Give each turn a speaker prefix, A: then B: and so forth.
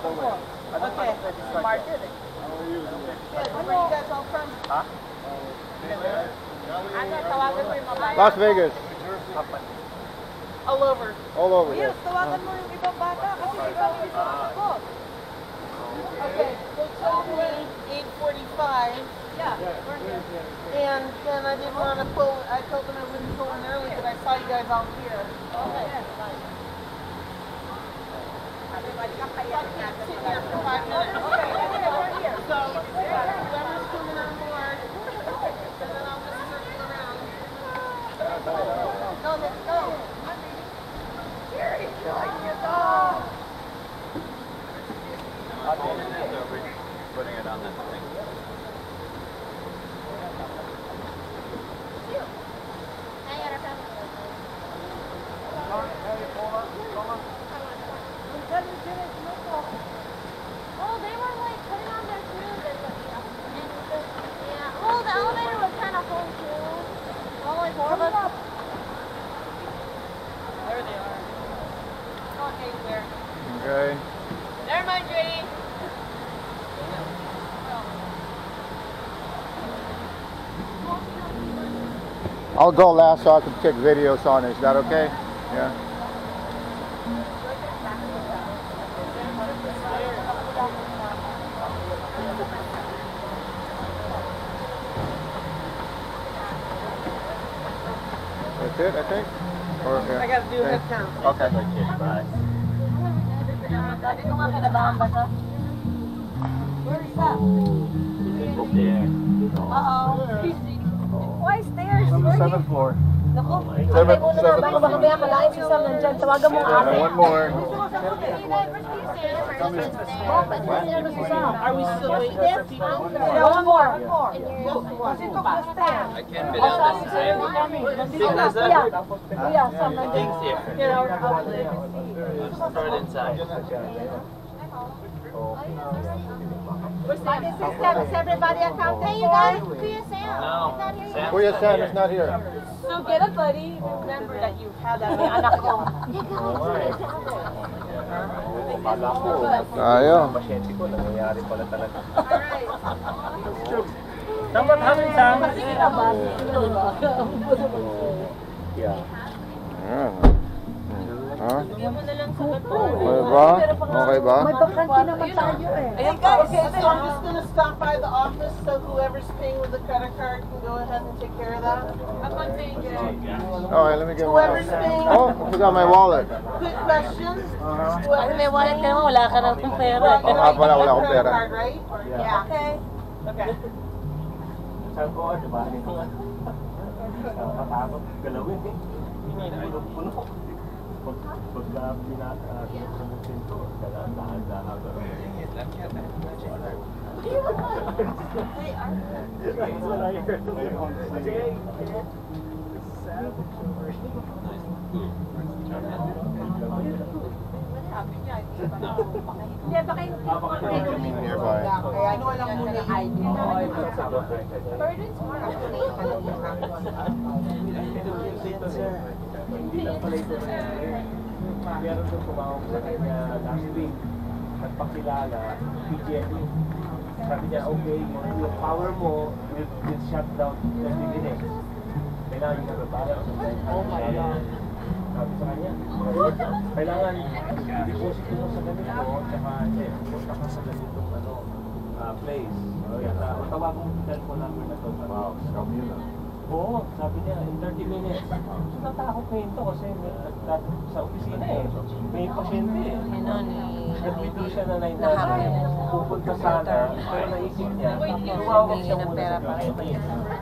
A: I okay. How are you?
B: Good. Where
A: you guys
B: all
A: from? Huh? Las Vegas. All over. All over. Yes. Okay, they told me 8.45. Yeah. And then I didn't want to pull, I told them I wouldn't pull in early but I saw you guys all here. Okay.
C: Putting it on that thing.
D: Well, they were like putting on their shoes and and yeah. Well, the elevator was kind of full too. Only four of us.
A: There they are. Okay, there.
B: Okay.
A: Never mind, Judy.
B: I'll go last so I can take videos on it. Is that okay? Yeah. It, I think? Or, yeah.
A: I gotta do a
B: Okay.
A: head count.
B: Okay.
C: Bye.
D: Sabi ko nga kinabahan ba to?
C: Yeah.
D: Why stairs?
B: Seventh floor.
D: Naku,
B: Seven-
D: antay muna na.
B: seven-
D: Baka baka may akalain si Sam nandyan. Tawagan mo ang ate.
B: One more.
D: Are
A: Are we still waiting for people?
D: Yeah, one more.
C: I can't fit on this side.
D: Kuya, kuya, Sam nandyan.
C: Things here.
A: You know, I'll live.
C: Let's start inside.
D: Is everybody accounted Hey, you guys, Kuya Sam.
C: No. Sam.
B: Kuya Sam is not here.
A: So get a buddy. Remember that you had that may anak ko.
B: Tayo.
C: Pasyente ko, nangyayari pala talaga.
A: Alright.
C: Dapat hamin
B: Yeah. Ha?
A: Mo na lang sa bato.
B: Okay ba? Okay ba?
D: bakante naman tayo eh.
A: Hey guys, okay, so I'm just gonna stop by the office so whoever's paying with the credit card can go ahead and take care of that. I'm on paying
B: Okay, let me get
A: Whoever's
B: my...
A: paying.
B: Oh, I forgot my wallet.
A: Quick question.
D: Ay, may wallet ka naman, wala ka nang pera.
B: Ah, wala, wala akong pera.
A: Card, right? Yeah. Okay. Okay.
C: Saan ko, di ba? Katakot, galawin eh. Puno-puno. Pag pag na pinaka-sunutin ko, dahan-dahan
D: Hindi, baka yung
B: I mean nearby.
A: Kaya ano lang muna yung ID.
C: Hindi lang pala ito Meron doon tumawag sa kanya last week. Nagpakilala, PGME. Sabi niya, okay, yung, power mo will, will shut down 20 minutes. Kailangan yung nagbabayad sa Oh my God. Sabi sa kanya, kailangan i-deposit mo sa ganito, tsaka eh, punta ka sa ganitong ano, ah, place. Uh, tawag mo yung telephone number na to. Wow, sabi yun ah. Oo, sabi niya, in 30 minutes. So, natakot na yun to kasi may, nagtat- sa opisina eh. May pasyente eh. Nag-withdraw siya na 900. Pupunta sana, pero naisip niya, tumawag siya muna sa